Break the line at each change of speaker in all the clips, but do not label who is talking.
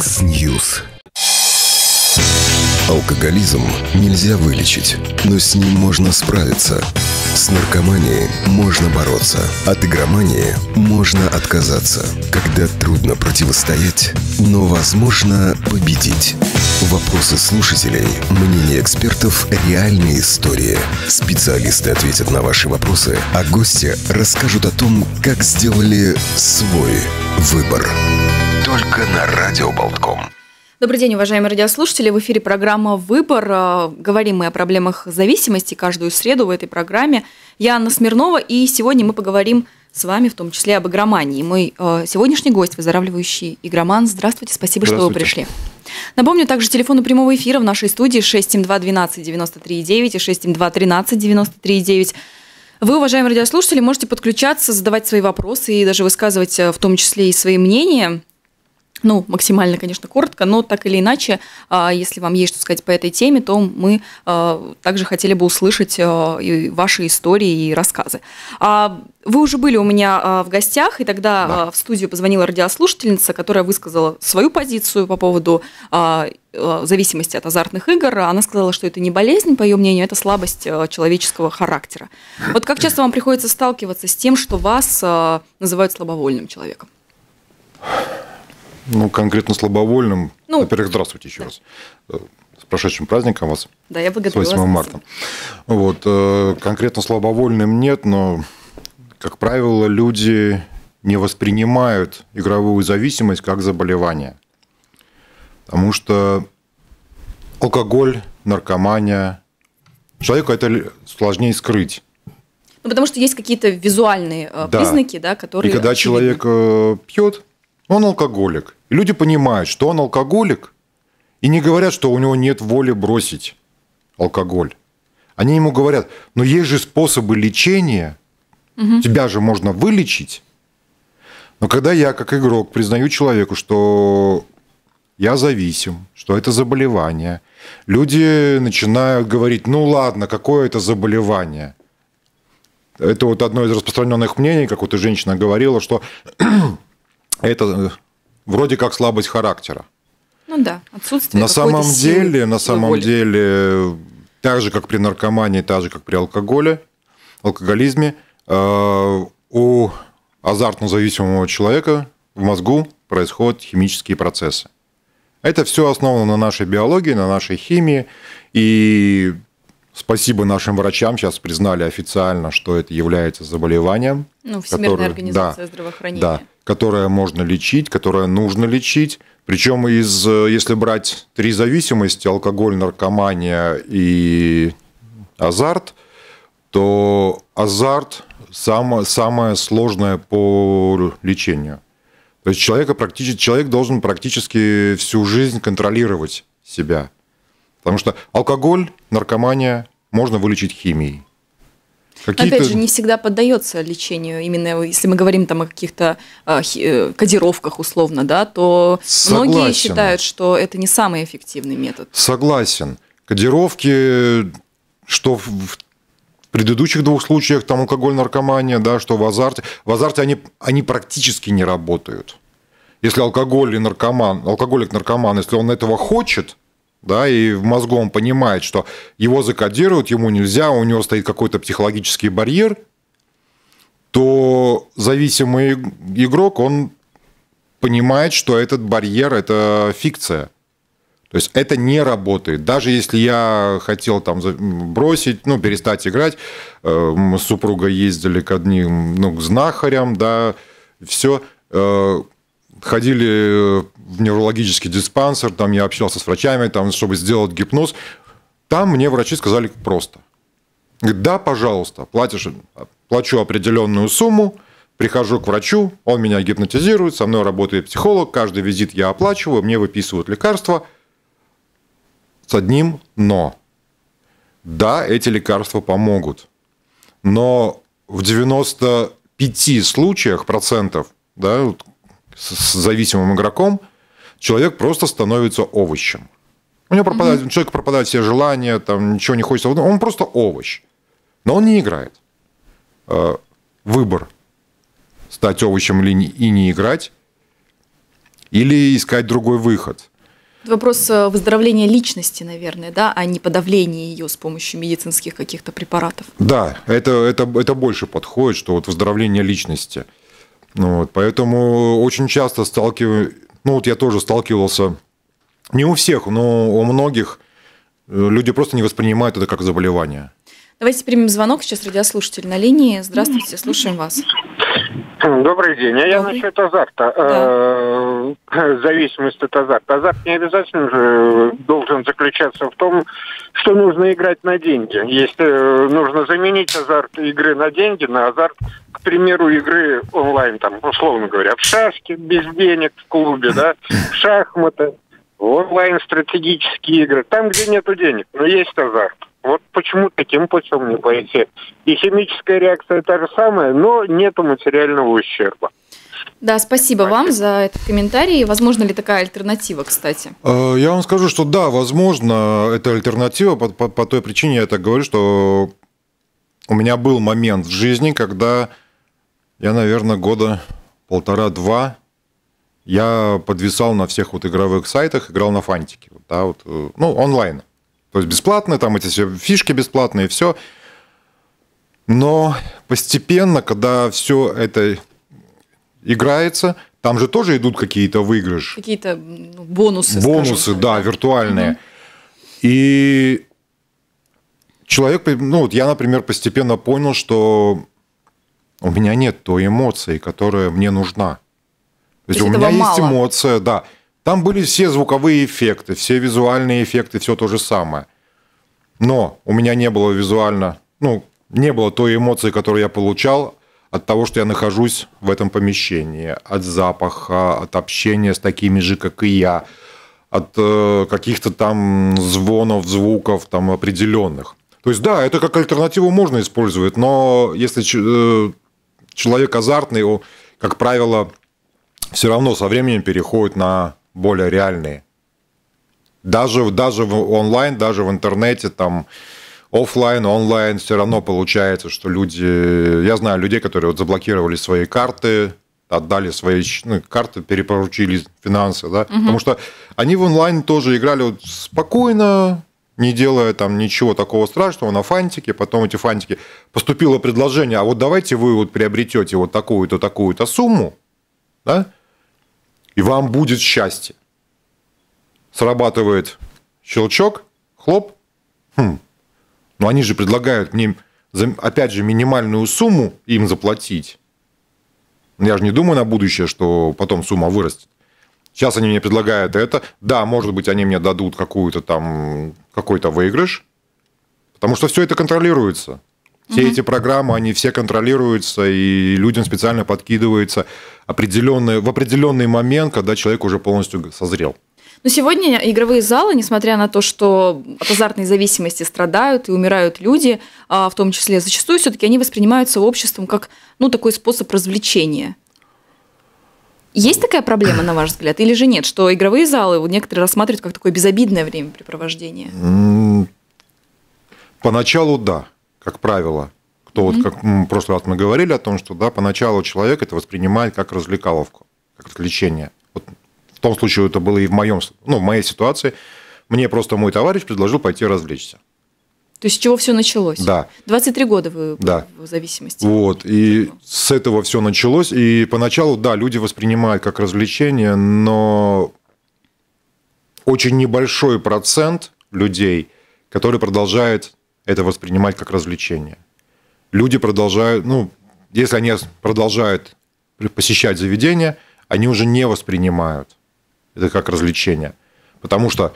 X-News. Алкоголизм нельзя вылечить, но с ним можно справиться. С наркоманией можно бороться, от игромании можно отказаться. Когда трудно противостоять, но возможно победить. Вопросы слушателей, мнения экспертов, реальные истории. Специалисты ответят на ваши вопросы, а гости расскажут о том, как сделали свой выбор. Только на Радио Болтком.
Добрый день, уважаемые радиослушатели. В эфире программа «Выбор». Э, говорим мы о проблемах зависимости каждую среду в этой программе. Я Анна Смирнова, и сегодня мы поговорим с вами в том числе об игромании. Мой э, сегодняшний гость, выздоравливающий игроман. Здравствуйте, спасибо, Здравствуйте. что вы пришли. Напомню, также телефоны прямого эфира в нашей студии 672 12 93 9 и 672 13 93 9. Вы, уважаемые радиослушатели, можете подключаться, задавать свои вопросы и даже высказывать э, в том числе и свои мнения ну, максимально, конечно, коротко, но так или иначе, а, если вам есть что сказать по этой теме, то мы а, также хотели бы услышать а, ваши истории и рассказы. Вы уже были у меня в гостях, и тогда да. в студию позвонила радиослушательница, которая высказала свою позицию по поводу зависимости от азартных игр. Она сказала, что это не болезнь, по ее мнению, это слабость человеческого характера. Вот как часто вам приходится сталкиваться с тем, что вас называют слабовольным человеком?
Ну, конкретно слабовольным. Ну, Во-первых, здравствуйте еще да. раз. Э, с прошедшим праздником вас.
Да, я благодарю
С 8 марта. Вот, э, конкретно слабовольным нет, но, как правило, люди не воспринимают игровую зависимость как заболевание. Потому что алкоголь, наркомания, человеку это сложнее скрыть.
Ну, потому что есть какие-то визуальные э, да. признаки, да, которые.
И когда очевидны. человек пьет, он алкоголик. И люди понимают, что он алкоголик, и не говорят, что у него нет воли бросить алкоголь. Они ему говорят, но есть же способы лечения, угу. тебя же можно вылечить. Но когда я, как игрок, признаю человеку, что я зависим, что это заболевание, люди начинают говорить, ну ладно, какое это заболевание. Это вот одно из распространенных мнений, как вот и женщина говорила, что это э, вроде как слабость характера.
Ну да, отсутствие
На самом деле, на самом воли. деле, так же как при наркомании, так же как при алкоголе, алкоголизме, э, у азартно зависимого человека в мозгу происходят химические процессы. Это все основано на нашей биологии, на нашей химии. И спасибо нашим врачам, сейчас признали официально, что это является заболеванием.
Ну, Всемирная который, организация да, здравоохранения. Да,
которое можно лечить, которое нужно лечить. Причем из, если брать три зависимости, алкоголь, наркомания и азарт, то азарт самое, самое сложное по лечению. То есть человека практически, человек должен практически всю жизнь контролировать себя. Потому что алкоголь, наркомания можно вылечить химией.
Опять же, не всегда поддается лечению. Именно если мы говорим там о каких-то э, э, кодировках условно, да, то Согласен. многие считают, что это не самый эффективный метод.
Согласен. Кодировки, что в предыдущих двух случаях, там алкоголь, наркомания, да, что в азарте. В азарте они, они практически не работают. Если алкоголь и наркоман, алкоголик-наркоман, если он этого хочет, да, и в мозгу он понимает, что его закодируют, ему нельзя, у него стоит какой-то психологический барьер, то зависимый игрок, он понимает, что этот барьер – это фикция. То есть это не работает. Даже если я хотел там бросить, ну, перестать играть, э, мы с супругой ездили к одним, ну, к знахарям, да, все, э, ходили в неврологический диспансер, там я общался с врачами, там, чтобы сделать гипноз. Там мне врачи сказали просто. Да, пожалуйста, платишь, плачу определенную сумму, прихожу к врачу, он меня гипнотизирует, со мной работает психолог, каждый визит я оплачиваю, мне выписывают лекарства с одним «но». Да, эти лекарства помогут, но в 95 случаях процентов, да, с зависимым игроком, человек просто становится овощем. У него пропадает, mm-hmm. человек пропадает все желания, там ничего не хочется. Он просто овощ. Но он не играет. Э, выбор стать овощем или не, и не играть или искать другой выход.
Вопрос э, выздоровления личности, наверное, да, а не подавления ее с помощью медицинских каких-то препаратов.
Да, это, это, это больше подходит, что вот выздоровление личности. Ну, вот, поэтому очень часто сталкиваюсь, ну вот я тоже сталкивался, не у всех, но у многих э, люди просто не воспринимают это как заболевание.
Давайте примем звонок. Сейчас радиослушатель на линии. Здравствуйте, слушаем вас.
Добрый день. А я насчет азарта. Да. Э, зависимость от азарта. Азарт не обязательно же должен заключаться в том, что нужно играть на деньги. Если э, нужно заменить азарт игры на деньги на азарт, к примеру, игры онлайн, там, условно говоря, в шашки без денег в клубе, да, в шахматы, в онлайн стратегические игры, там, где нету денег, но есть азарт. Вот почему таким путем не пойти. И химическая реакция та же самая, но нету материального ущерба.
Да, спасибо, спасибо вам за этот комментарий. Возможно ли такая альтернатива, кстати?
Э, я вам скажу, что да, возможно, это альтернатива по, по, по той причине, я так говорю, что у меня был момент в жизни, когда я, наверное, года полтора-два я подвисал на всех вот игровых сайтах, играл на фантике, да, вот, э, ну, онлайн. То есть бесплатно, там эти все фишки бесплатные, все. Но постепенно, когда все это играется, там же тоже идут какие-то выигрыши.
Какие-то ну, бонусы.
Бонусы, да, виртуальные. Угу. И человек, ну вот я, например, постепенно понял, что у меня нет той эмоции, которая мне нужна. То есть, То есть у меня мало. есть эмоция, да. Там были все звуковые эффекты, все визуальные эффекты, все то же самое. Но у меня не было визуально, ну, не было той эмоции, которую я получал от того, что я нахожусь в этом помещении, от запаха, от общения с такими же, как и я, от э, каких-то там звонов, звуков там определенных. То есть, да, это как альтернативу можно использовать, но если э, человек азартный, он, как правило, все равно со временем переходит на более реальные. Даже, даже в онлайн, даже в интернете, там, офлайн, онлайн, все равно получается, что люди... Я знаю людей, которые вот заблокировали свои карты, отдали свои ну, карты, перепоручили финансы, да, угу. потому что они в онлайн тоже играли вот спокойно, не делая там ничего такого страшного на фантике, потом эти фантики поступило предложение, а вот давайте вы вот приобретете вот такую-то такую-то сумму, да, и вам будет счастье. Срабатывает щелчок, хлоп. Хм. Но они же предлагают мне, опять же, минимальную сумму им заплатить. Я же не думаю на будущее, что потом сумма вырастет. Сейчас они мне предлагают это. Да, может быть, они мне дадут какую-то там какой-то выигрыш, потому что все это контролируется. Все угу. эти программы, они все контролируются, и людям специально подкидывается определенный, в определенный момент, когда человек уже полностью созрел.
Но сегодня игровые залы, несмотря на то, что от азартной зависимости страдают и умирают люди, а в том числе зачастую все-таки они воспринимаются обществом как ну, такой способ развлечения. Есть такая проблема, на ваш взгляд, или же нет, что игровые залы некоторые рассматривают как такое безобидное времяпрепровождение?
Поначалу да как правило. Кто mm-hmm. вот, как в прошлый раз мы говорили о том, что да, поначалу человек это воспринимает как развлекаловку, как развлечение. Вот в том случае это было и в моем, ну, в моей ситуации. Мне просто мой товарищ предложил пойти развлечься.
То есть с чего все началось?
Да.
23 года вы
да.
в зависимости.
Вот, и с этого все началось. И поначалу, да, люди воспринимают как развлечение, но очень небольшой процент людей, который продолжает это воспринимать как развлечение. Люди продолжают, ну, если они продолжают посещать заведения, они уже не воспринимают это как развлечение. Потому что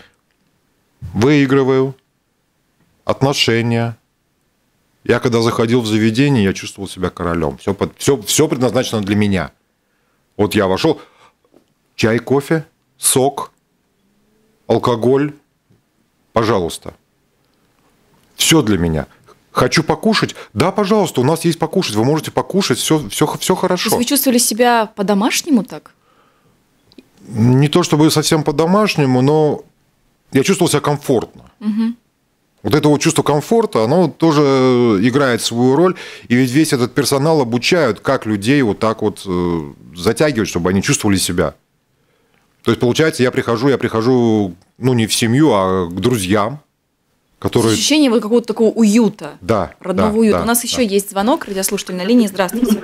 выигрываю, отношения. Я когда заходил в заведение, я чувствовал себя королем. Все, все, все предназначено для меня. Вот я вошел, чай, кофе, сок, алкоголь, пожалуйста. Все для меня. Хочу покушать? Да, пожалуйста, у нас есть покушать. Вы можете покушать, все, все, все хорошо.
То есть вы чувствовали себя по-домашнему так?
Не то чтобы совсем по-домашнему, но я чувствовал себя комфортно. Угу. Вот это вот чувство комфорта, оно тоже играет свою роль. И ведь весь этот персонал обучают, как людей вот так вот э, затягивать, чтобы они чувствовали себя. То есть, получается, я прихожу, я прихожу, ну, не в семью, а к друзьям, которые...
Ощущение вот какого-то такого уюта.
Да.
Родного
да,
уюта.
да,
У нас
да.
еще есть звонок, радиослушатель на линии. Здравствуйте.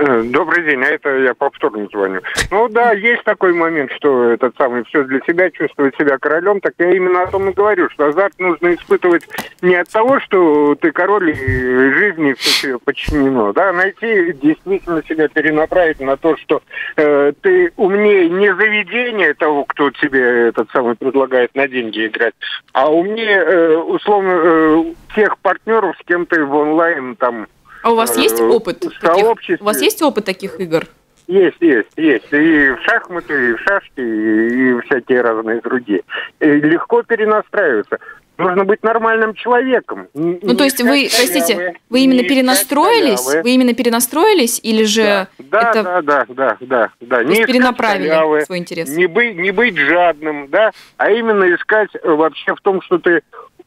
Добрый день, а это я повторно звоню. Ну да, есть такой момент, что этот самый все для себя, чувствовать себя королем, так я именно о том и говорю, что азарт нужно испытывать не от того, что ты король и жизни все тебе подчинено, да, найти действительно себя перенаправить на то, что э, ты умнее не заведения того, кто тебе этот самый предлагает на деньги играть, а умнее э, условно э, тех партнеров, с кем ты в онлайн там
А у вас есть
Э,
опыт? таких? У вас есть опыт таких игр?
Есть, есть, есть. И в шахматы, и в шашки, и всякие разные другие. И легко перенастраиваться. Нужно быть нормальным человеком.
Ну, то есть вы, простите, вы именно перенастроились? Вы именно перенастроились или же
да,
это
да, да, да, да, да.
то
Не
есть перенаправили
халявы,
свой интерес?
Не быть, не быть жадным, да, а именно искать э, вообще в том, что ты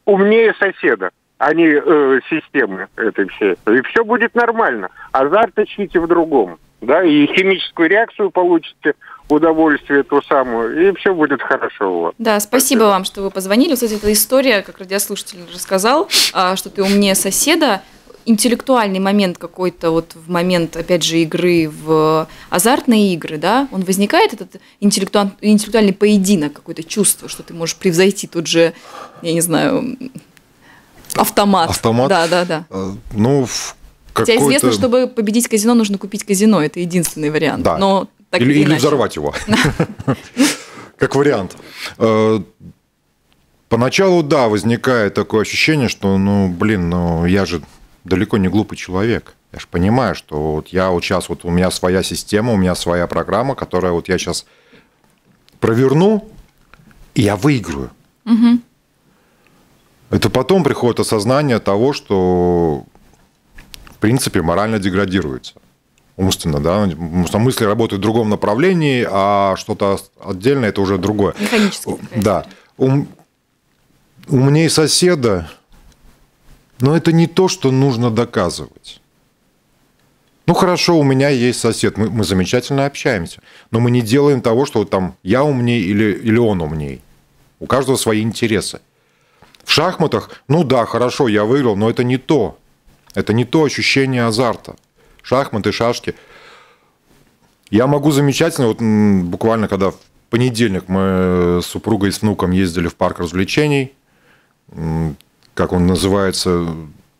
умнее соседа, а не э, системы этой всей. И все будет нормально. Азарт ищите в другом, да, и химическую реакцию получите, удовольствие ту самую, и все будет хорошо вас.
Да, спасибо вам, что вы позвонили. Кстати, эта история, как радиослушатель рассказал, а, что ты умнее соседа. Интеллектуальный момент какой-то вот в момент, опять же, игры в азартные игры, да, он возникает, этот интеллектуаль- интеллектуальный поединок, какое-то чувство, что ты можешь превзойти тот же, я не знаю, автомат.
Автомат?
Да, да, да.
Э, Ну,
Хотя известно, чтобы победить казино, нужно купить казино. Это единственный вариант.
Да.
Но так
или,
или,
или взорвать его. Как вариант. Э, Поначалу, да, возникает такое ощущение, что, ну, блин, ну, я же далеко не глупый человек. Я же понимаю, что вот я вот сейчас, вот у меня своя система, у меня своя программа, которая вот я сейчас проверну, и я выиграю. Это потом приходит осознание того, что, в принципе, морально деградируется. Умственно, да. Потому что мысли работают в другом направлении, а что-то отдельное – это уже другое.
Механически. такая
Да. Ум- Умнее соседа, но это не то, что нужно доказывать. Ну хорошо, у меня есть сосед, мы, мы замечательно общаемся, но мы не делаем того, что там я умней или, или он умней. У каждого свои интересы. В шахматах, ну да, хорошо, я выиграл, но это не то. Это не то ощущение азарта. Шахматы, шашки. Я могу замечательно, вот буквально когда в понедельник мы с супругой и с внуком ездили в парк развлечений, как он называется,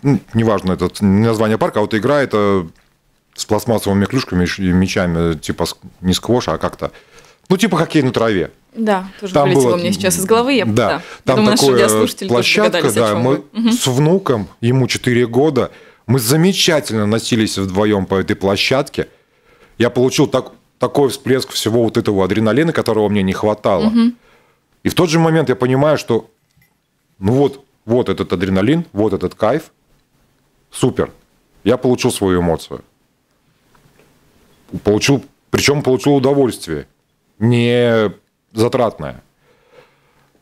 ну, неважно, это название парка, а вот игра это с пластмассовыми клюшками и мячами, типа ск- не сквош, а как-то, ну, типа хоккей на траве.
Да, тоже
Там
вылетело
было-
меня сейчас из головы. Я,
Да,
да. Я
там
думаю, наши
такая
радиослушатели тоже
площадка, да, мы.
Мгм.
с внуком, ему 4 года, мы замечательно носились вдвоем по этой площадке. Я получил так, такой всплеск всего вот этого адреналина, которого мне не хватало. И в тот же момент я понимаю, что ну вот, вот этот адреналин, вот этот кайф, супер. Я получил свою эмоцию. Получил, причем получил удовольствие, не затратное.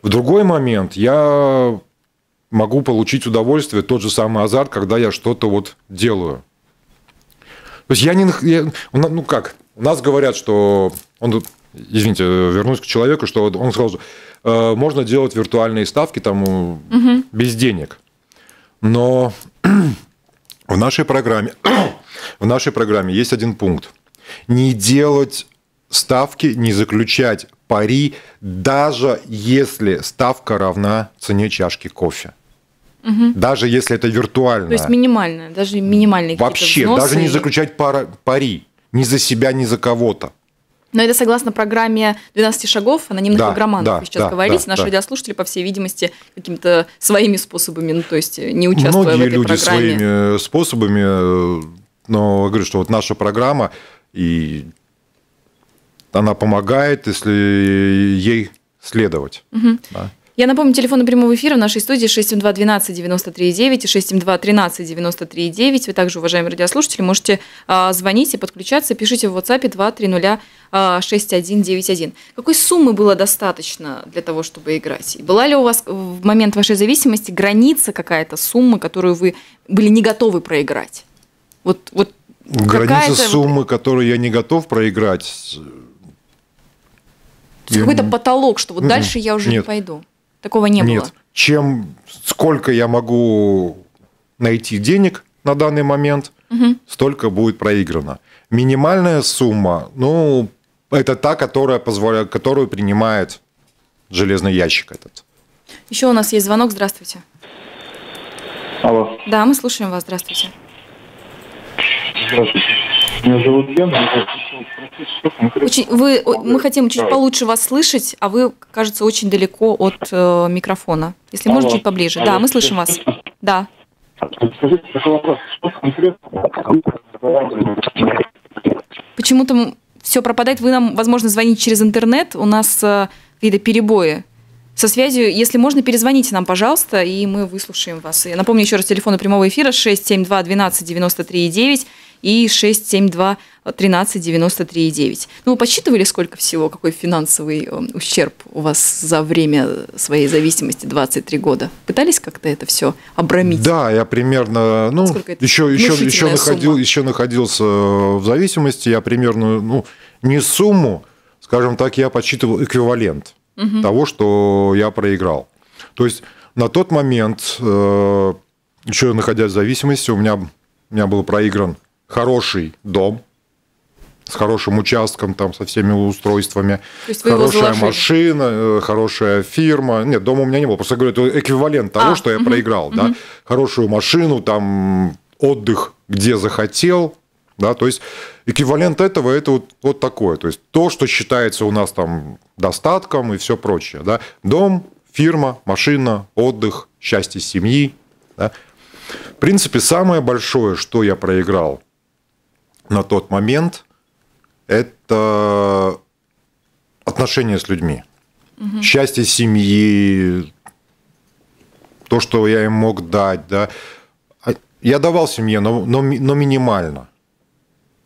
В другой момент я могу получить удовольствие, тот же самый азарт, когда я что-то вот делаю. То есть я не... я- ну как, у нас говорят, что... Он, извините, вернусь к человеку, что он сказал, что э, можно делать виртуальные ставки там э, без денег. Но в нашей программе, в нашей программе есть один пункт. Не делать ставки, не заключать пари, даже если ставка равна цене чашки кофе. Даже если это виртуально.
То есть минимальная, даже минимальные
Вообще,
взносы
даже не заключать пара- пари. Ни за себя, ни за кого-то.
Но это согласно программе 12 шагов анонимных
Да,
игроманов.
да,
Вы сейчас
да,
говорите,
да,
наши
да.
радиослушатели, по всей видимости, какими-то своими способами, ну, то есть не участвуя
Многие
в этой
люди
программе.
своими способами, э, но я говорю, что вот наша программа, и она помогает, если ей следовать. Да.
Я напомню, телефоны прямого эфира в нашей студии 672 12 93 9 и 672 13 93 9. Вы также, уважаемые радиослушатели, можете а, звонить и подключаться. Пишите в WhatsApp 230 а, 6191. Какой суммы было достаточно для того, чтобы играть? И была ли у вас в момент вашей зависимости граница какая-то суммы, которую вы были не готовы проиграть? Вот, вот
Граница суммы, которую я не готов проиграть,
какой-то потолок, что вот дальше я уже не пойду. Такого не
Нет.
было.
Чем сколько я могу найти денег на данный момент, столько будет проиграно. Минимальная сумма, ну, это та, которая позволяет, которую принимает железный ящик этот.
Еще у нас есть звонок. Здравствуйте.
Алло.
Да, мы слушаем вас. Здравствуйте.
Здравствуйте. Меня зовут Ян. Я хотел спросить, что конкретно...
Очень, вы, мы хотим чуть
Да.
получше вас слышать, а вы, кажется, очень далеко от э, микрофона. Если можно,
Алло.
чуть поближе.
Алло.
Да, мы слышим вас. Да.
Скажите, такой вопрос. Что конкретно...
Почему-то все пропадает. Вы нам, возможно, звоните через интернет. У нас э, какие-то перебои со связью. Если можно, перезвоните нам, пожалуйста, и мы выслушаем вас. Я напомню еще раз телефоны прямого эфира 672 12 93 9 и 672 13 93 9. Ну, вы подсчитывали, сколько всего, какой финансовый э, ущерб у вас за время своей зависимости 23 года? Пытались как-то это все обрамить?
Да, я примерно, ну, еще, еще, еще, находил, еще находился в зависимости, я примерно, ну, не сумму, скажем так, я подсчитывал эквивалент того, что я проиграл. То есть на тот момент, э, еще находясь в зависимости, у меня, у меня был проигран хороший дом, с хорошим участком, там, со всеми устройствами, хорошая машина, э, хорошая фирма. Нет, дома у меня не было. Просто говорю, это эквивалент того,
А,
что я проиграл. Да? Хорошую машину, там отдых, где захотел. Да? То есть эквивалент этого это вот, вот такое. То есть то, что считается у нас там достатком и все прочее. Да? Дом, фирма, машина, отдых, счастье семьи. Да? В принципе, самое большое, что я проиграл на тот момент, это отношения с людьми. Счастье семьи, то, что я им мог дать, да. А Я давал семье, но, но, но минимально.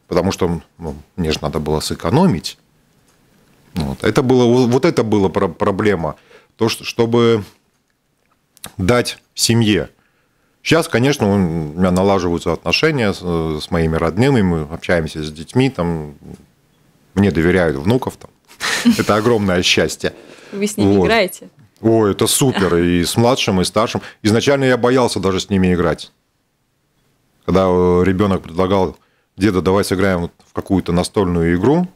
Потому что ну, мне же надо было сэкономить. Вот. Это было, вот это была про- проблема. То, что, чтобы дать семье. Сейчас, конечно, у меня налаживаются отношения с, э, с моими родными, мы общаемся с детьми, там, мне доверяют внуков. Там. Это огромное счастье.
Вы с ними
Вот.
играете?
Ой, это супер. И с младшим, и старшим. Изначально я боялся даже с ними играть. Когда э, ребенок предлагал, деда, давай сыграем в какую-то настольную игру.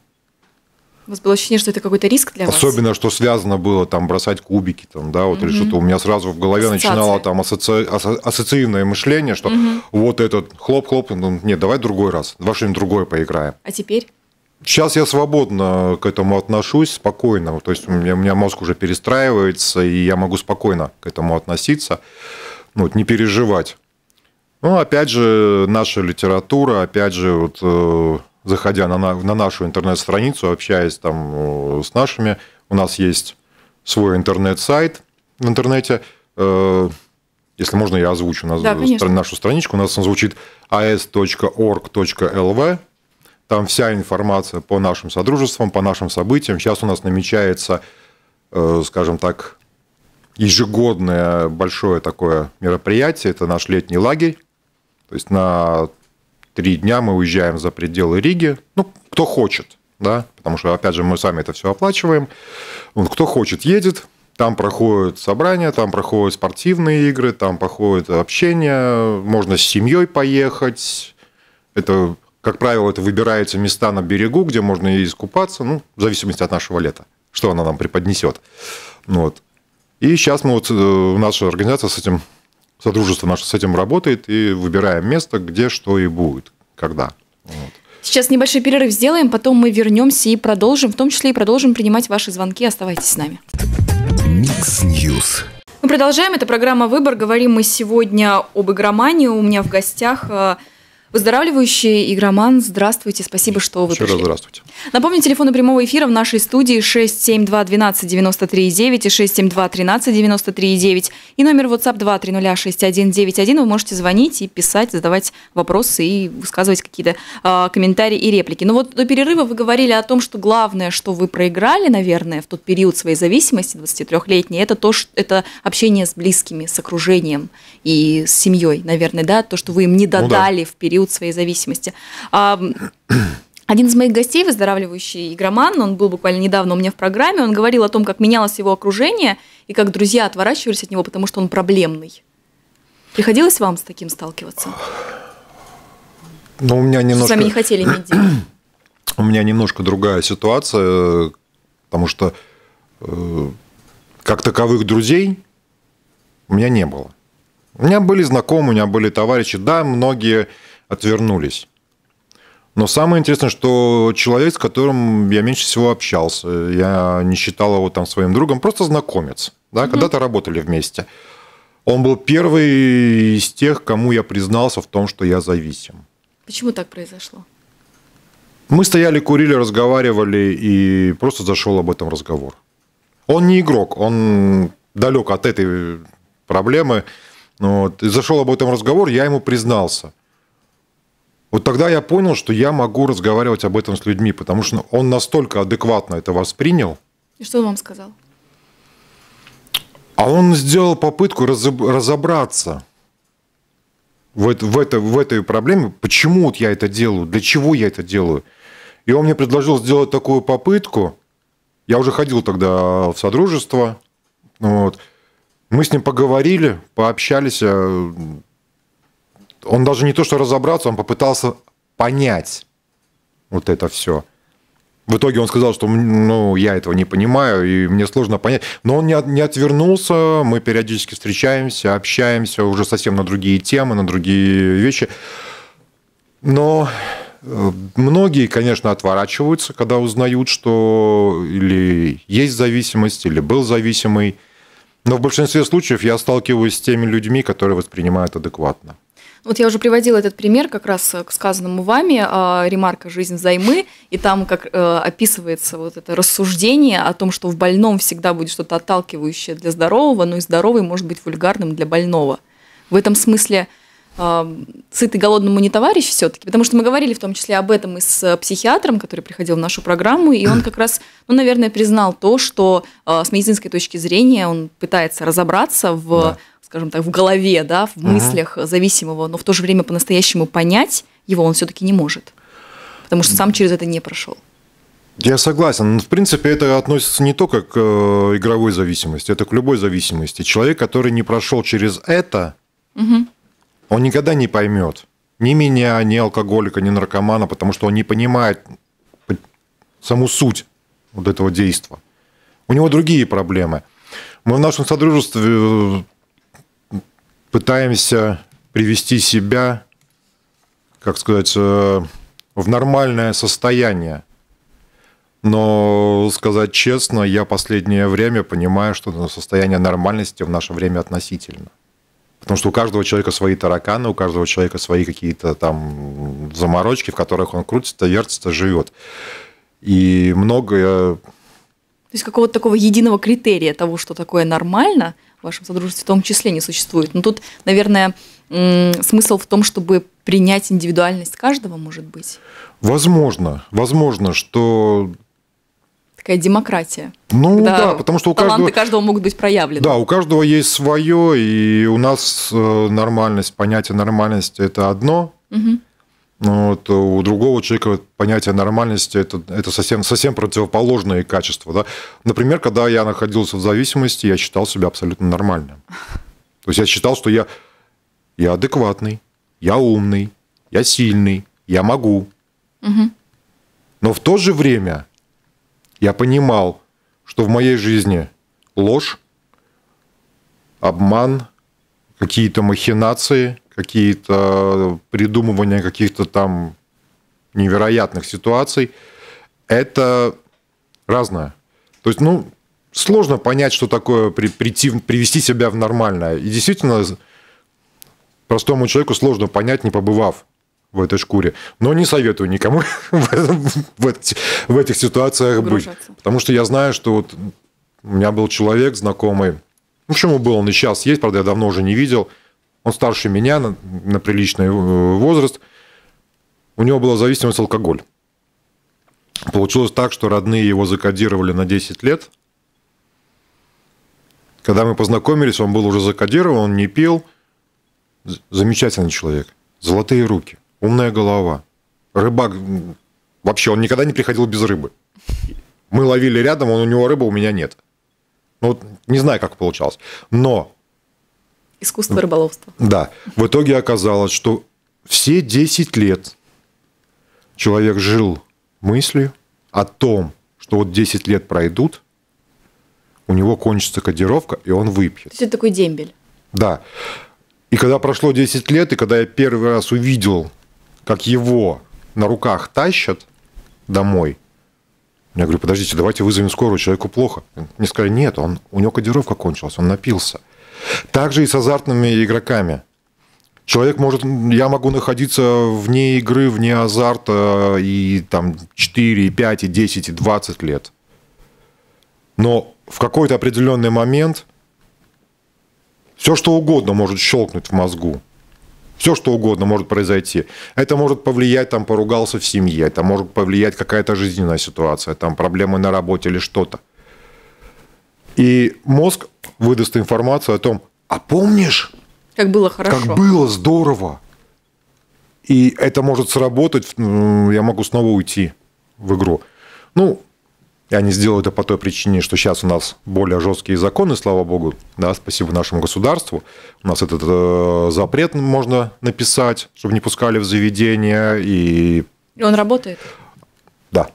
У вас было ощущение, что это какой-то риск для вас?
Особенно, что связано было там бросать кубики, там, да, вот или что-то. У меня сразу в голове
Ассоциация.
начинало там ассоци- ассоциативное мышление, что вот этот хлоп-хлоп, ну, нет, давай другой раз, давай что-нибудь другое поиграем.
А теперь?
Сейчас я свободно к этому отношусь, спокойно. То есть у меня, у меня мозг уже перестраивается, и я могу спокойно к этому относиться, ну, вот, не переживать. Ну, опять же, наша литература, опять же, вот, э, заходя на, на, на нашу интернет-страницу, общаясь там э, с нашими, у нас есть свой интернет-сайт в интернете. Э, если можно, я озвучу наз-
Да, конечно.
нашу страничку. У нас он звучит as.org.lv. Там вся информация по нашим содружествам, по нашим событиям. Сейчас у нас намечается, э, скажем так, ежегодное большое такое мероприятие. Это наш летний лагерь. То есть на три дня мы уезжаем за пределы Риги. Ну, кто хочет, да, потому что, опять же, мы сами это все оплачиваем. Вот, кто хочет, едет. Там проходят собрания, там проходят спортивные игры, там проходит общение. Можно с семьей поехать. Это, как правило, это выбираются места на берегу, где можно и искупаться, ну, в зависимости от нашего лета, что она нам преподнесет. Вот. И сейчас мы вот, э, наша организация с этим, содружество наше с этим работает и выбираем место, где что и будет, когда. Вот.
Сейчас небольшой перерыв сделаем, потом мы вернемся и продолжим, в том числе и продолжим принимать ваши звонки. Оставайтесь с нами.
Mix News.
Мы продолжаем. Это программа «Выбор». Говорим мы сегодня об игромании. У меня в гостях э, выздоравливающий игроман. Здравствуйте, спасибо, что вы
Еще раз
пришли.
здравствуйте.
Напомню, телефоны прямого эфира в нашей студии 672 12 93 9 и 672 13 93 9 и номер WhatsApp 230 6191. Вы можете звонить и писать, задавать вопросы и высказывать какие-то а, комментарии и реплики. Но вот до перерыва вы говорили о том, что главное, что вы проиграли, наверное, в тот период своей зависимости 23-летней, это то, что это общение с близкими, с окружением и с семьей, наверное, да, то, что вы им не
да.
додали в период своей зависимости. Один из моих гостей, выздоравливающий игроман, он был буквально недавно у меня в программе, он говорил о том, как менялось его окружение и как друзья отворачивались от него, потому что он проблемный. Приходилось вам с таким сталкиваться?
Ну, у меня немножко...
С вами не хотели иметь дело?
У меня немножко другая ситуация, потому что э, как таковых друзей у меня не было. У меня были знакомые, у меня были товарищи, да, многие отвернулись. Но самое интересное, что человек, с которым я меньше всего общался, я не считал его там своим другом, просто знакомец, да, угу. когда-то работали вместе. Он был первый из тех, кому я признался в том, что я зависим.
Почему так произошло?
Мы стояли, курили, разговаривали, и просто зашел об этом разговор. Он не игрок, он далек от этой проблемы. Вот. И зашел об этом разговор, я ему признался. Вот тогда я понял, что я могу разговаривать об этом с людьми, потому что он настолько адекватно это воспринял.
И что он вам сказал?
А он сделал попытку разобраться в, это, в, это, в этой проблеме, почему вот я это делаю, для чего я это делаю. И он мне предложил сделать такую попытку. Я уже ходил тогда в Содружество. Вот. Мы с ним поговорили, пообщались. Он даже не то, что разобраться, он попытался понять вот это все. В итоге он сказал, что ну, я этого не понимаю, и мне сложно понять. Но он не, не отвернулся, мы периодически встречаемся, общаемся уже совсем на другие темы, на другие вещи. Но э, многие, конечно, отворачиваются, когда узнают, что или есть зависимость, или был зависимый. Но в большинстве случаев я сталкиваюсь с теми людьми, которые воспринимают адекватно.
Вот я уже приводила этот пример как раз к сказанному вами, а, ремарка «Жизнь взаймы», и там как э, описывается вот это рассуждение о том, что в больном всегда будет что-то отталкивающее для здорового, но и здоровый может быть вульгарным для больного. В этом смысле э, сытый голодному не товарищ все-таки, потому что мы говорили в том числе об этом и с психиатром, который приходил в нашу программу, и он как раз, ну, наверное, признал то, что э, с медицинской точки зрения он пытается разобраться в да скажем так, в голове, да, в мыслях uh зависимого, но в то же время по-настоящему понять его он все-таки не может, потому что сам через это не прошел.
Я согласен. В принципе, это относится не только к э, игровой зависимости, это к любой зависимости. Человек, который не прошел через это, угу. он никогда не поймет ни меня, ни алкоголика, ни наркомана, потому что он не понимает саму суть вот этого действия. У него другие проблемы. Мы в нашем содружестве э, пытаемся привести себя, как сказать, э, в нормальное состояние. Но сказать честно, я последнее время понимаю, что состояние нормальности в наше время относительно. Потому что у каждого человека свои тараканы, у каждого человека свои какие-то там заморочки, в которых он крутится, вертится, живет. И многое...
То есть какого-то такого единого критерия того, что такое нормально – в вашем содружестве в том числе не существует. Но тут, наверное, смысл в том, чтобы принять индивидуальность каждого, может быть.
Возможно, возможно, что
такая демократия.
Ну да, потому что у
таланты каждого... каждого могут быть проявлены.
Да, у каждого есть свое, и у нас э, нормальность, понятие нормальности это одно. Угу. Вот, у другого человека понятие нормальности это, это совсем, совсем противоположные качества. Да? Например, когда я находился в зависимости, я считал себя абсолютно нормальным. То есть я считал, что я, я адекватный, я умный, я сильный, я могу. Угу. Но в то же время я понимал, что в моей жизни ложь, обман, какие-то махинации, какие-то придумывания каких-то там невероятных ситуаций, это разное. То есть, ну, сложно понять, что такое при, прийти, привести себя в нормальное. И действительно, простому человеку сложно понять, не побывав в этой шкуре. Но не советую никому в, этих, в этих ситуациях быть. Потому что я знаю, что вот у меня был человек знакомый, ну, почему был он и сейчас есть, правда, я давно уже не видел – он старше меня на, на приличный э, возраст. У него была зависимость алкоголь. Получилось так, что родные его закодировали на 10 лет. Когда мы познакомились, он был уже закодирован, он не пил. Замечательный человек. Золотые руки, умная голова. Рыбак Вообще, он никогда не приходил без рыбы. Мы ловили рядом, он у него рыба, у меня нет. Ну, вот не знаю, как получалось. Но...
Искусство рыболовства.
Да. В итоге оказалось, что все 10 лет человек жил мыслью о том, что вот 10 лет пройдут, у него кончится кодировка, и он выпьет. То
есть это такой дембель.
Да. И когда прошло 10 лет, и когда я первый раз увидел, как его на руках тащат домой, я говорю, подождите, давайте вызовем скорую, человеку плохо. Мне сказали, нет, он, у него кодировка кончилась, он напился. Также и с азартными игроками. Человек может, я могу находиться вне игры, вне азарта и там 4, 5, 10, 20 лет. Но в какой-то определенный момент все, что угодно может щелкнуть в мозгу. Все, что угодно может произойти. Это может повлиять, там, поругался в семье, это может повлиять какая-то жизненная ситуация, там, проблемы на работе или что-то. И мозг выдаст информацию о том, а помнишь?
Как было хорошо.
Как было здорово. И это может сработать, я могу снова уйти в игру. Ну, и они сделают это по той причине, что сейчас у нас более жесткие законы, слава богу, да, спасибо нашему государству. У нас этот э, запрет можно написать, чтобы не пускали в заведения. И...
и он работает?
Да.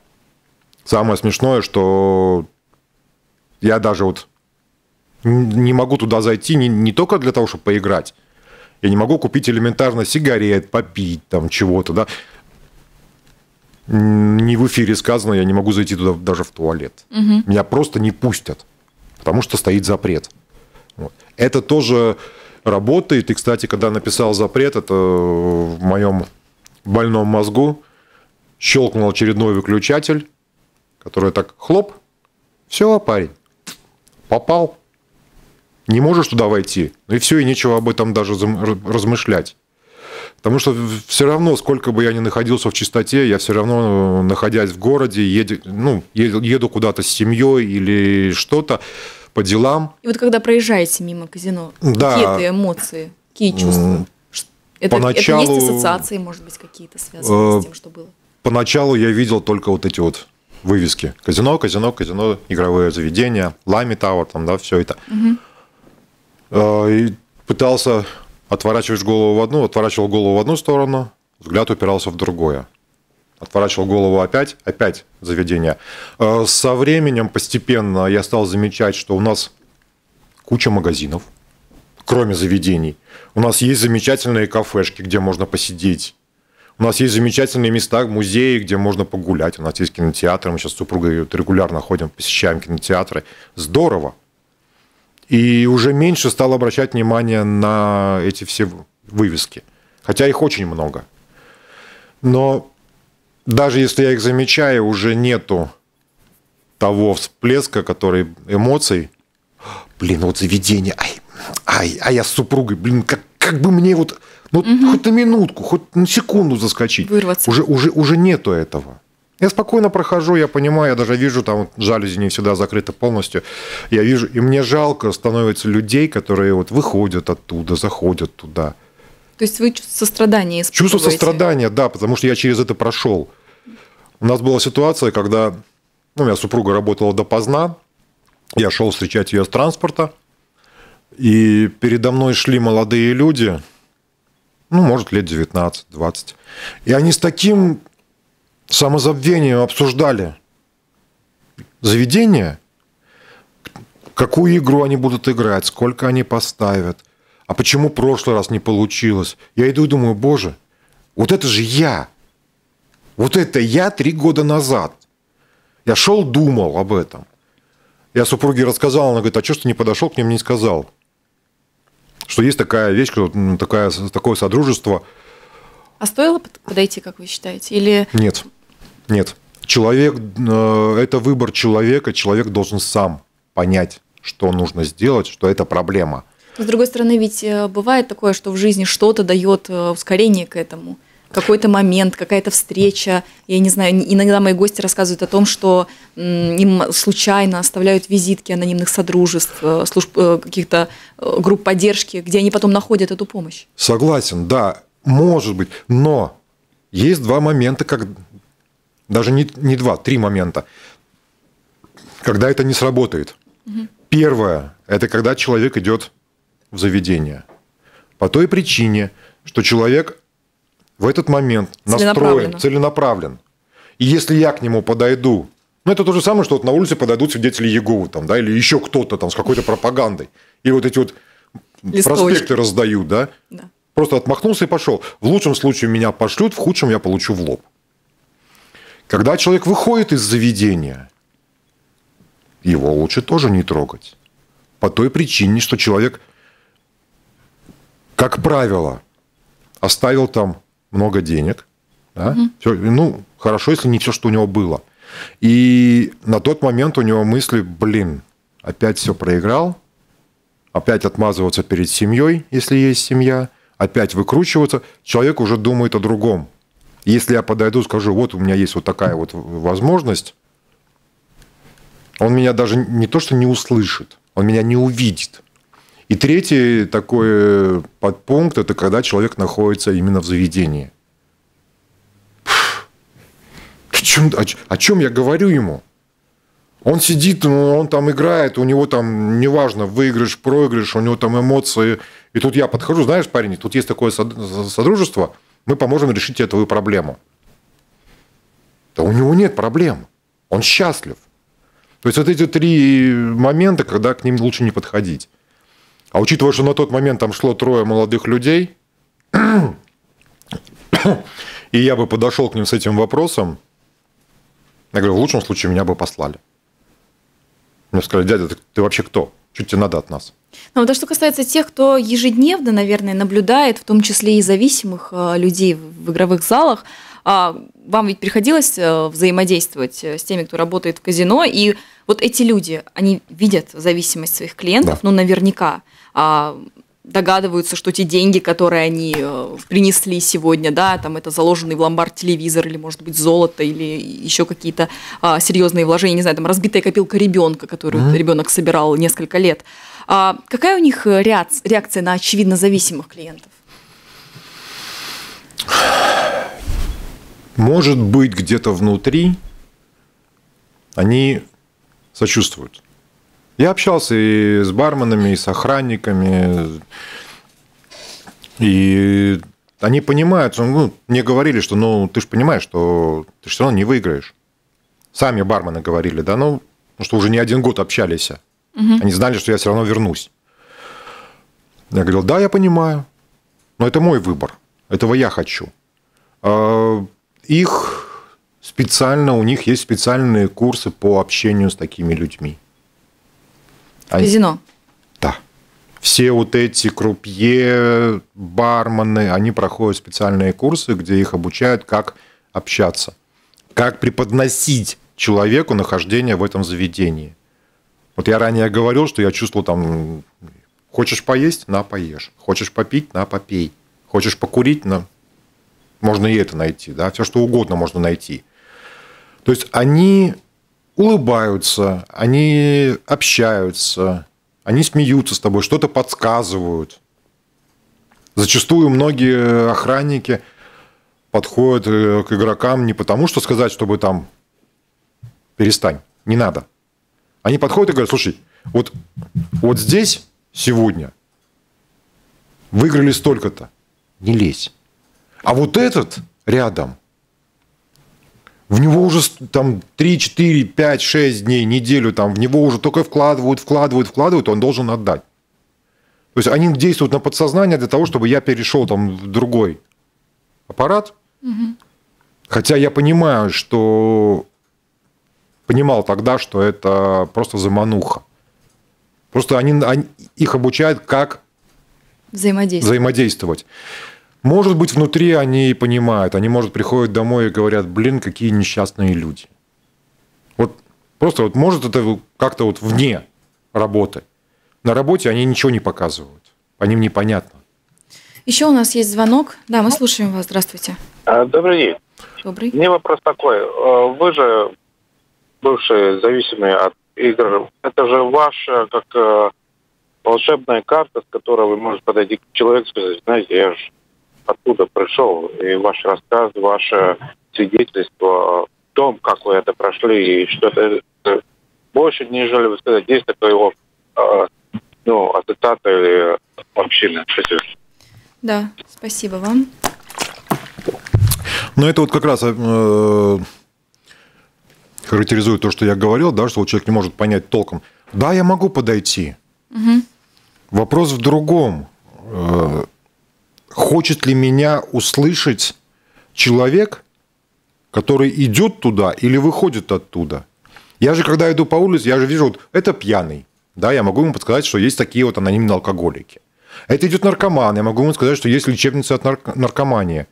Самое смешное, что я даже вот не могу туда зайти не, не только для того, чтобы поиграть. Я не могу купить элементарно сигарет, попить там чего-то, да не в эфире сказано, я не могу зайти туда даже в туалет. Угу. Меня просто не пустят, потому что стоит запрет. Вот. Это тоже работает. И, кстати, когда написал запрет, это в моем больном мозгу щелкнул очередной выключатель, который так хлоп, все, парень, попал. Не можешь туда войти. Ну и все, и нечего об этом даже размышлять. Потому что все равно, сколько бы я ни находился в чистоте, я все равно, находясь в городе, еду, ну, еду куда-то с семьей или что-то по делам.
И вот когда проезжаете мимо казино, да. какие это эмоции, какие чувства? Это,
Поначалу,
это есть ассоциации, может быть, какие-то связанные э, с тем, что было?
Поначалу я видел только вот эти вот вывески. Казино, казино, казино, игровые заведения, Лами Тауэр, там, да, все это. Угу. И пытался Отворачиваешь голову в одну, отворачивал голову в одну сторону, взгляд упирался в другое. Отворачивал голову опять, опять заведение. Э, со временем постепенно я стал замечать, что у нас куча магазинов, кроме заведений. У нас есть замечательные кафешки, где можно посидеть. У нас есть замечательные места, музеи, где можно погулять. У нас есть кинотеатры. Мы сейчас с супругой регулярно ходим, посещаем кинотеатры. Здорово. И уже меньше стал обращать внимание на эти все вывески. Хотя их очень много. Но даже если я их замечаю, уже нету того всплеска, который эмоций. Блин, вот заведение, ай, ай, а я с супругой, блин, как, как бы мне вот, ну, угу. хоть на минутку, хоть на секунду заскочить.
Вырваться.
Уже, уже, уже нету этого. Я спокойно прохожу, я понимаю, я даже вижу, там жалюзи не всегда закрыты полностью. Я вижу, и мне жалко становится людей, которые вот выходят оттуда, заходят туда.
То есть вы чувство сострадания
Чувство сострадания, да, потому что я через это прошел. У нас была ситуация, когда ну, у меня супруга работала допоздна, я шел встречать ее с транспорта, и передо мной шли молодые люди, ну, может, лет 19-20. И они с таким самозабвением обсуждали заведение, какую игру они будут играть, сколько они поставят, а почему прошлый раз не получилось. Я иду и думаю, боже, вот это же я. Вот это я три года назад. Я шел, думал об этом. Я супруге рассказал, она говорит, а что ты не подошел к ним, не сказал? Что есть такая вещь, такая, такое содружество.
А стоило подойти, как вы считаете? Или...
Нет. Нет. Человек, э, это выбор человека, человек должен сам понять, что нужно сделать, что это проблема.
С другой стороны, ведь э, бывает такое, что в жизни что-то дает э, ускорение к этому. Какой-то момент, какая-то встреча. Я не знаю, иногда мои гости рассказывают о том, что им случайно оставляют визитки анонимных содружеств, служб, каких-то групп поддержки, где они потом находят эту помощь.
Согласен, да, может быть. Но есть два момента, как, Даже не, не два, три момента. Когда это не сработает. Угу. Первое – это когда человек идет в заведение. По той причине, что человек в этот момент настроен, целенаправлен. И если я к нему подойду, ну это то же самое, что вот на улице подойдут свидетели Еговы, там, да, или еще кто-то там с какой-то пропагандой. И вот эти вот Листочки. проспекты раздают, да? да. Просто отмахнулся и пошел. В лучшем случае меня пошлют, в худшем я получу в лоб. Когда человек выходит из заведения, его лучше тоже не трогать. По той причине, что человек, как правило, оставил там много денег. Да? Угу. Все, ну, хорошо, если не все, что у него было. И на тот момент у него мысли, блин, опять все проиграл, опять отмазываться перед семьей, если есть семья, опять выкручиваться. Человек уже думает о другом. Если я подойду, скажу, вот у меня есть вот такая вот возможность, он меня даже не то, что не услышит, он меня не увидит. И третий такой подпункт – это когда человек находится именно в заведении. О чем, о, о чем я говорю ему? Он сидит, ну, он там играет, у него там, неважно, выигрыш, проигрыш, у него там эмоции. И тут я подхожу, знаешь, парень, тут есть такое содружество, мы поможем решить тебе твою проблему. Да у него нет проблем. Он счастлив. То есть вот эти три момента, когда к ним лучше не подходить. А учитывая, что на тот момент там шло трое молодых людей, и я бы подошел к ним с этим вопросом, я говорю, в лучшем случае меня бы послали. Мне сказали, дядя, ты, ты вообще кто? Что тебе надо от нас?
Ну, вот, а что касается тех, кто ежедневно, наверное, наблюдает, в том числе и зависимых э, людей в игровых залах, а, вам ведь приходилось э, взаимодействовать э, с теми, кто работает в казино, и вот эти люди, они видят зависимость своих клиентов, да. ну, наверняка а, догадываются, что те деньги, которые они э, принесли сегодня, да, там это заложенный в ломбард телевизор или, может быть, золото или еще какие-то а, серьезные вложения, не знаю, там разбитая копилка ребенка, которую mm-hmm. ребенок собирал несколько лет. А какая у них реакция на очевидно зависимых клиентов?
Может быть, где-то внутри они сочувствуют. Я общался и с барменами, и с охранниками, и они понимают, ну, мне говорили, что ну ты же понимаешь, что ты все равно не выиграешь. Сами бармены говорили, да, ну, ну что уже не один год общались. Угу. Они знали, что я все равно вернусь. Я говорил, да, я понимаю, но это мой выбор, этого я хочу. А, их специально, у них есть специальные курсы по общению с такими людьми.
Они, казино.
Да. Все вот эти крупье, бармены, они проходят специальные курсы, где их обучают, как общаться, как преподносить человеку нахождение в этом заведении. Вот я ранее говорил, что я чувствовал там, хочешь поесть, на поешь, хочешь попить, на попей, хочешь покурить, на можно и это найти, да, все что угодно можно найти. То есть они улыбаются, они общаются, они смеются с тобой, что-то подсказывают. Зачастую многие охранники подходят э, к игрокам не потому, что сказать, чтобы там перестань, не надо. Они подходят и говорят, слушай, вот, вот здесь сегодня выиграли столько-то, не лезь. А вот этот рядом, в него уже там 3, 4, 5, 6 дней, неделю, там, в него уже только вкладывают, вкладывают, вкладывают, он должен отдать. То есть они действуют на подсознание для того, чтобы я перешел там в другой аппарат. Угу. Хотя я понимаю, что понимал тогда, что это просто замануха. Просто они, они их обучают, как
взаимодействовать.
взаимодействовать. Может быть, внутри они понимают, они, может, приходят домой и говорят, блин, какие несчастные люди. Вот просто вот может это как-то вот вне работы. На работе они ничего не показывают, по ним непонятно.
Еще у нас есть звонок. Да, мы слушаем вас. Здравствуйте.
А, добрый день.
Добрый.
Мне вопрос такой. А, вы же бывшие зависимые от игр. Это же ваша как э, волшебная карта, с которой вы можете подойти к человеку и сказать, знаете, я же оттуда пришел, и ваш рассказ, ваше свидетельство том, как вы это прошли, и что-то э, больше, нежели вы сказать, есть такое его э, ну, ассоциация или община. Спасибо.
Да, спасибо вам.
Ну, это вот как раз э, характеризует то, что я говорил, да, что вот человек не может понять толком. Да, я могу подойти. Угу. Вопрос в другом. Э, хочет ли меня услышать человек, который идет туда или выходит оттуда? Я же, когда иду по улице, я же вижу, вот это пьяный. Да, я могу ему подсказать, что есть такие вот анонимные алкоголики. Это идет наркоман, я могу ему сказать, что есть лечебница от нарк- наркомании.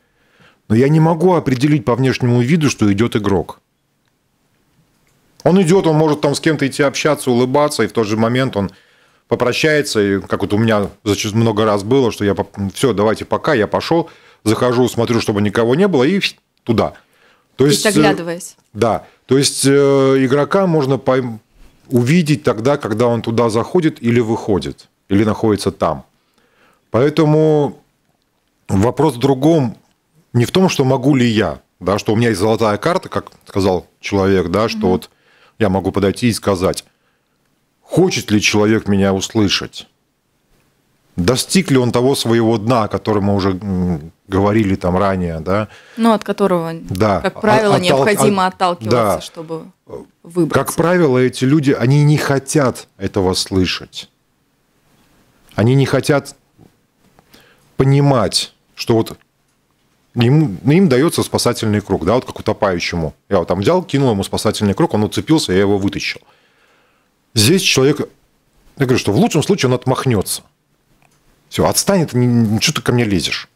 Но я не могу определить по внешнему виду, что идет игрок. Он идет, он может там с кем-то идти общаться, улыбаться, и в тот же момент он попрощается, и как вот у меня много раз было, что я все, давайте пока, я пошел, захожу, смотрю, чтобы никого не было, и туда.
То есть, есть оглядываясь.
Да. То есть э, игрока можно увидеть тогда, когда он туда заходит или выходит, или находится там. Поэтому вопрос в другом, не в том, что могу ли я, да, что у меня есть золотая карта, как сказал человек, да, что угу. вот я могу подойти и сказать, хочет ли человек меня услышать, достиг ли он того своего дна, о котором мы уже говорили там ранее, да?
Ну, от которого, да. как правило, Оттал... необходимо от... отталкиваться, да. чтобы выбраться.
Как правило, эти люди, они не хотят этого слышать. Они не хотят понимать, что вот им, им дается спасательный круг, да, вот как утопающему. Я вот там взял, кинул ему спасательный круг, он уцепился, я его вытащил. Здесь человек, я говорю, что в лучшем случае он отмахнется. Все, отстанет, что ты ко мне лезешь.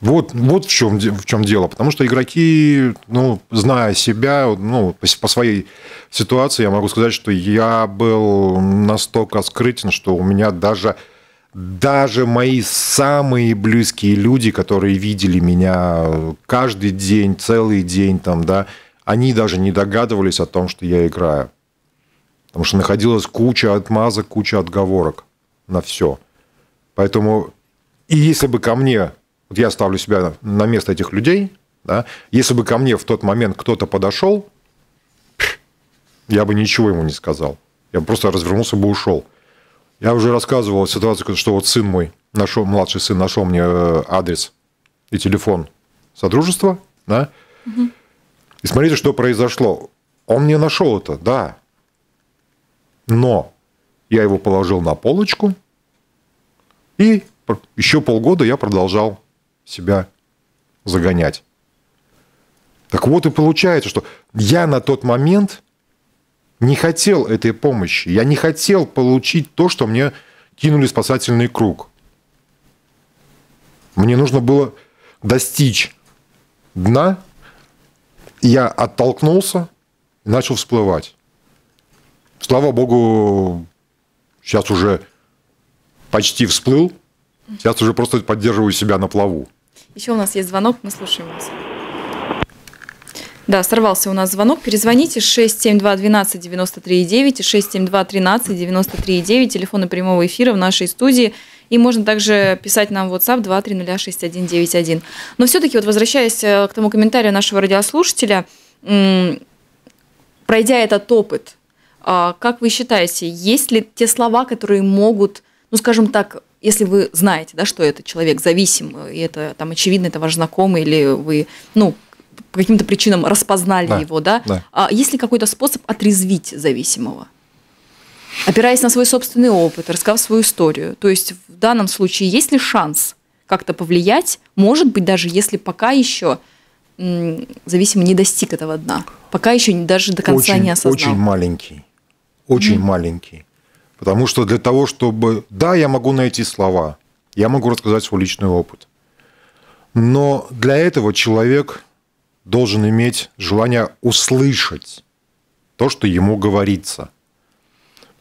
Вот, вот в, чем, в чем дело. Потому что игроки, ну, зная себя, ну, по, своей ситуации, я могу сказать, что я был настолько скрытен, что у меня даже даже мои самые близкие люди, которые видели меня каждый день, целый день, там, да, они даже не догадывались о том, что я играю. Потому что находилась куча отмазок, куча отговорок на все. Поэтому, и если бы ко мне, вот я ставлю себя на место этих людей, да, если бы ко мне в тот момент кто-то подошел, я бы ничего ему не сказал. Я бы просто развернулся бы ушел. Я уже рассказывал ситуацию, что вот сын мой, нашел, младший сын нашел мне э, адрес и телефон Содружества, да, угу. и смотрите, что произошло. Он мне нашел это, да, но я его положил на полочку, и еще полгода я продолжал себя загонять. Так вот и получается, что я на тот момент не хотел этой помощи. Я не хотел получить то, что мне кинули спасательный круг. Мне нужно было достичь дна. Я оттолкнулся и начал всплывать. Слава богу, сейчас уже почти всплыл. Сейчас уже просто поддерживаю себя на плаву.
Еще у нас есть звонок, мы слушаем вас. Да, сорвался у нас звонок. Перезвоните 672 12 93 9 и 672 13 93 9. Телефоны прямого эфира в нашей студии. И можно также писать нам в WhatsApp 2306191. Но все-таки, вот возвращаясь э, к тому комментарию нашего радиослушателя, пройдя этот опыт, как вы считаете, есть ли те слова, которые могут, ну, скажем так, если вы знаете, да, что это человек зависим, и это там очевидно, это ваш знакомый, или вы, ну, по каким-то причинам распознали да, его, да? да. А есть ли какой-то способ отрезвить зависимого? Опираясь на свой собственный опыт, рассказав свою историю. То есть в данном случае есть ли шанс как-то повлиять? Может быть, даже если пока еще зависимый не достиг этого дна, пока еще даже до конца
очень,
не осознал.
Очень маленький, очень mm. маленький. Потому что для того, чтобы... Да, я могу найти слова, я могу рассказать свой личный опыт. Но для этого человек должен иметь желание услышать то, что ему говорится.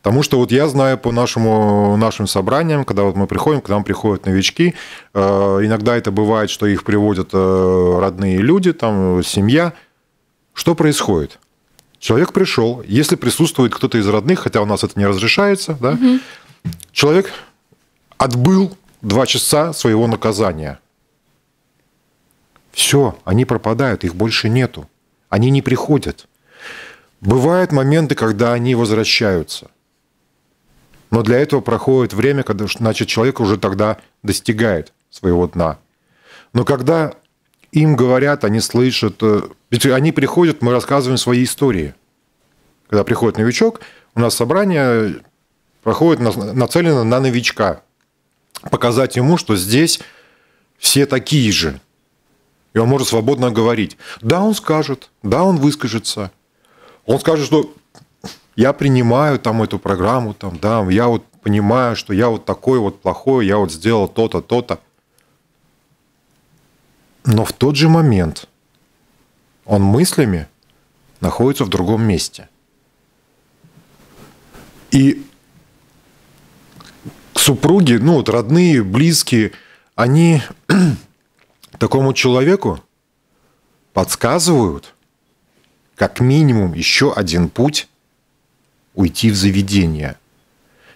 Потому что вот я знаю по нашему, нашим собраниям, когда вот мы приходим, к нам приходят новички, э, иногда это бывает, что их приводят э, родные люди, там, семья. Что происходит? Человек пришел, если присутствует кто-то из родных, хотя у нас это не разрешается, да, угу. человек отбыл два часа своего наказания – все, они пропадают, их больше нету. Они не приходят. Бывают моменты, когда они возвращаются. Но для этого проходит время, когда, значит, человек уже тогда достигает своего дна. Но когда им говорят, они слышат, э, ведь они приходят, мы рассказываем свои истории. Когда приходит новичок, у нас собрание проходит нацелено на новичка. Показать ему, что здесь все такие же. И он может свободно говорить. Да, он скажет, да, он выскажется. Он скажет, что я принимаю там эту программу, там, да, я вот понимаю, что я вот такой вот плохой, я вот сделал то-то, то-то. Но в тот же момент он мыслями находится в другом месте. И супруги, ну вот родные, близкие, они такому человеку подсказывают, как минимум, еще один путь уйти в заведение.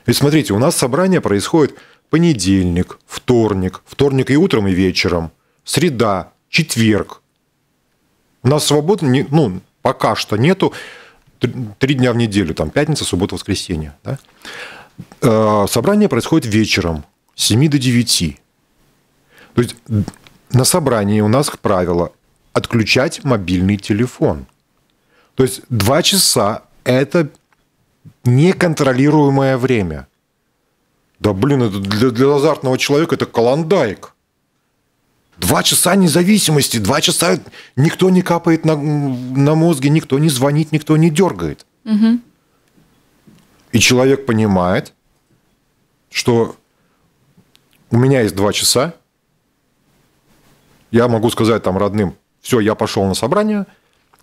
Ведь смотрите, у нас собрание происходит понедельник, вторник, вторник и утром, и вечером, среда, четверг. У нас свободы, ну, пока что нету три дня в неделю, там пятница, суббота, воскресенье. Да? Э, собрание происходит вечером, с 7 до 9. То есть на собрании у нас, как правило, отключать мобильный телефон. То есть два часа – это неконтролируемое время. Да блин, это для, для азартного человека это колондайк. Два часа независимости, два часа никто не капает на, на мозге, никто не звонит, никто не дергает. Угу. И человек понимает, что у меня есть два часа, я могу сказать там родным, все, я пошел на собрание,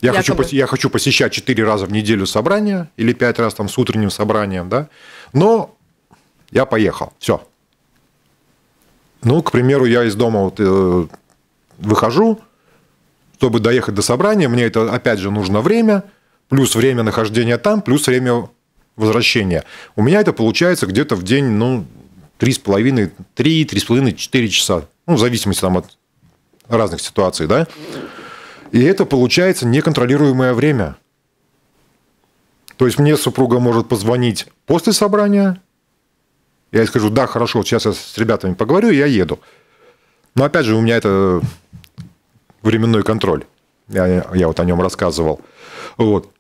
я хочу, я хочу посещать четыре раза в неделю собрания или пять раз там с утренним собранием, да, но я поехал, все. Ну, к примеру, я из дома вот, э, выхожу, чтобы доехать до собрания, мне это опять же нужно время, плюс время нахождения там, плюс время возвращения. У меня это получается где-то в день, ну, 3,5, 3, 3,5, 4 часа. Ну, в зависимости там, от разных ситуаций, да. И это получается неконтролируемое время. То есть мне супруга может позвонить после собрания. Я ей скажу, да, хорошо, сейчас я с ребятами поговорю, и я еду. Но опять же, у меня это временной контроль. Я, я вот о нем рассказывал. Вот.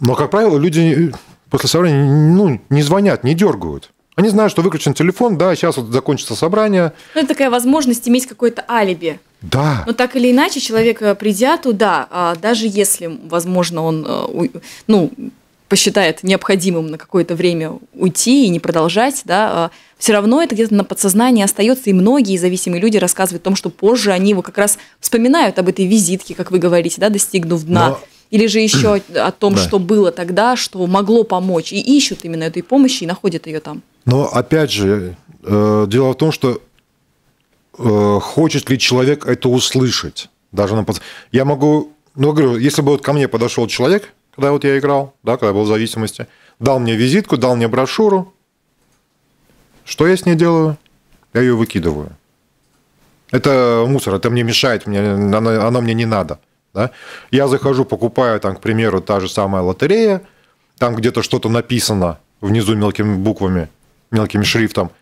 Но, как правило, люди после собрания ну, не звонят, не дергают. Они знают, что выключен телефон, да, сейчас вот закончится собрание.
Ну, это такая возможность иметь какое-то алиби.
Да.
Но так или иначе, человек, э, придя туда, а, даже если, возможно, он э, ну, посчитает необходимым на какое-то время уйти и не продолжать, да, а, все равно это где-то на подсознании остается, и многие зависимые люди рассказывают о том, что позже они его как раз вспоминают об этой визитке, как вы говорите, да, достигнув дна. Но... Или же еще о том, да. что было тогда, что могло помочь, и ищут именно этой помощи и находят ее там.
Но опять же, э, дело в том, что э, хочет ли человек это услышать. Даже на Я могу, ну, говорю, если бы вот ко мне подошел человек, когда вот я играл, да, когда был в зависимости, дал мне визитку, дал мне брошюру, что я с ней делаю? Я ее выкидываю. Это мусор, это мне мешает, мне, оно, оно мне не надо. Да? Я захожу, покупаю, там, к примеру, та же самая лотерея, там где-то что-то написано внизу мелкими буквами, мелким шрифтом.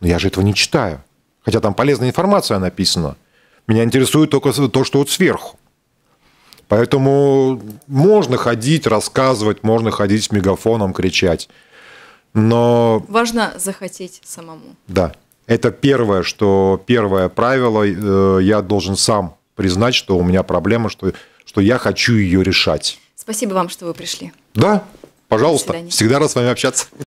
Но я же этого не читаю. Хотя там полезная информация написана. Меня интересует только то, что вот сверху. Поэтому можно ходить, рассказывать, можно ходить с мегафоном, кричать. Но...
Важно захотеть самому.
Да. Это первое, что первое правило, э, я должен сам признать, что у меня проблема, что, что я хочу ее решать.
Спасибо вам, что вы пришли.
Да, пожалуйста. Всегда рад с вами общаться.